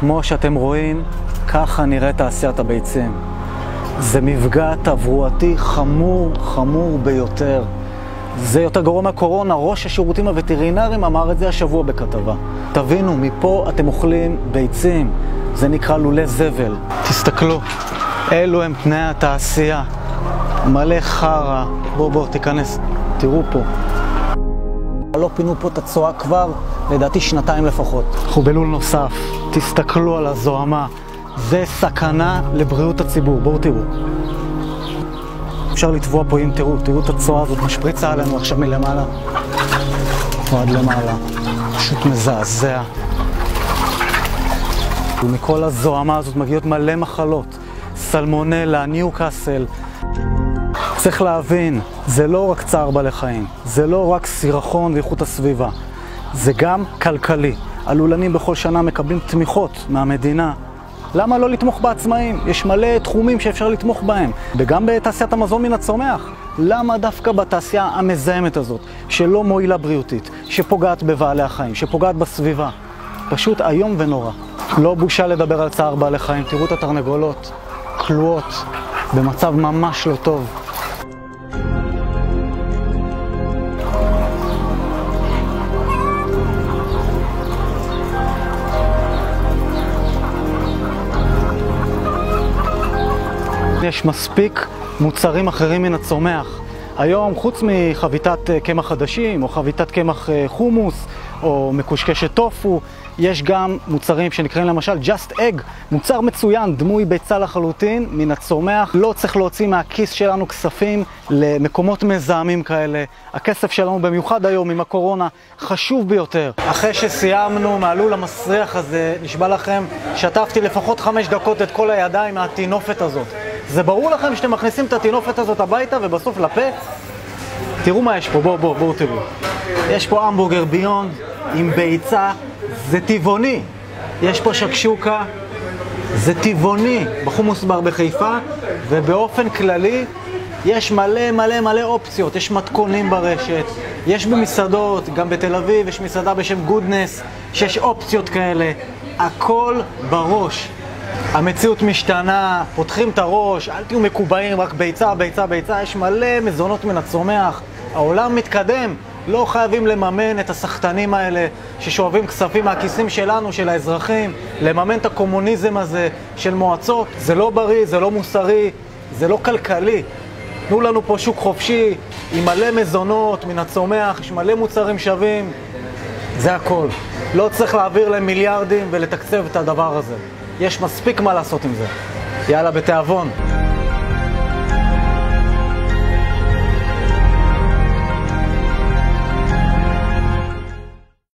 כמו שאתם רואים, ככה נראית תעשיית הביצים. זה מפגע תברואתי חמור, חמור ביותר. זה יותר גרוע מהקורונה, ראש השירותים הווטרינריים אמר את זה השבוע בכתבה. תבינו, מפה אתם אוכלים ביצים, זה נקרא לולי זבל. תסתכלו, אלו הם תנאי התעשייה. מלא חרא, בוא בוא תיכנס, תראו פה. לא פינו פה את הצואה כבר, לדעתי שנתיים לפחות. אנחנו בלול נוסף, תסתכלו על הזוהמה, זה סכנה לבריאות הציבור, בואו תראו. אפשר לטבוע פה, אם תראו, תראו את הצואה הזאת משפריצה עלינו עכשיו מלמעלה. עד למעלה, פשוט מזעזע. ומכל הזוהמה הזאת מגיעות מלא מחלות, סלמונלה, ניוקאסל. צריך להבין, זה לא רק צער בעלי חיים, זה לא רק סירחון ואיכות הסביבה, זה גם כלכלי. הלולנים בכל שנה מקבלים תמיכות מהמדינה. למה לא לתמוך בעצמאים? יש מלא תחומים שאפשר לתמוך בהם, וגם בתעשיית המזון מן הצומח. למה דווקא בתעשייה המזהמת הזאת, שלא מועילה בריאותית, שפוגעת בבעלי החיים, שפוגעת בסביבה? פשוט איום ונורא. לא בושה לדבר על צער בעלי חיים, תראו את התרנגולות, כלואות, במצב ממש לא טוב. יש מספיק מוצרים אחרים מן הצומח. היום, חוץ מחביתת אה, קמח חדשים, או חביתת קמח אה, חומוס, או מקושקשת טופו, יש גם מוצרים שנקראים למשל Just Egg, מוצר מצוין, דמוי ביצה לחלוטין, מן הצומח. לא צריך להוציא מהכיס שלנו כספים למקומות מזהמים כאלה. הכסף שלנו, במיוחד היום עם הקורונה, חשוב ביותר. אחרי שסיימנו מהלול המסריח הזה, נשבע לכם, שטפתי לפחות חמש דקות את כל הידיים מהטינופת הזאת. זה ברור לכם שאתם מכניסים את הטינופת הזאת הביתה ובסוף לפה? תראו מה יש פה, בואו בואו בואו תראו. יש פה המבורגר ביונד עם ביצה, זה טבעוני. יש פה שקשוקה, זה טבעוני בחומוס בר בחיפה, ובאופן כללי יש מלא מלא מלא אופציות, יש מתכונים ברשת, יש במסעדות, גם בתל אביב יש מסעדה בשם גודנס, שיש אופציות כאלה, הכל בראש. המציאות משתנה, פותחים את הראש, אל תהיו מקובעים, רק ביצה, ביצה, ביצה, יש מלא מזונות מן הצומח, העולם מתקדם, לא חייבים לממן את הסחטנים האלה ששואבים כספים מהכיסים שלנו, של האזרחים, לממן את הקומוניזם הזה של מועצות, זה לא בריא, זה לא מוסרי, זה לא כלכלי. תנו לנו פה שוק חופשי עם מלא מזונות מן הצומח, יש מלא מוצרים שווים, זה הכל. לא צריך להעביר להם מיליארדים ולתקצב את הדבר הזה. יש מספיק מה לעשות עם זה. יאללה, בתיאבון.